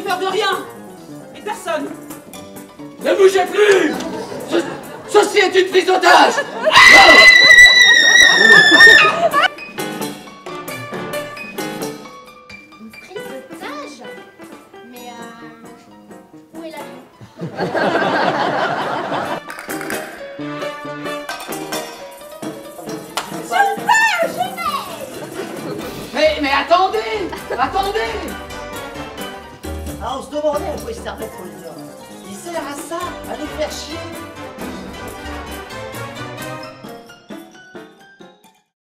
de rien. Et personne. Ne bougez plus. Ce- Ceci est une prise d'otage. Une prise d'otage Mais euh, où est l'avion Mais, mais attendez Attendez on se demandait à quoi il servait le proviseur. Il sert à ça, à nous faire chier.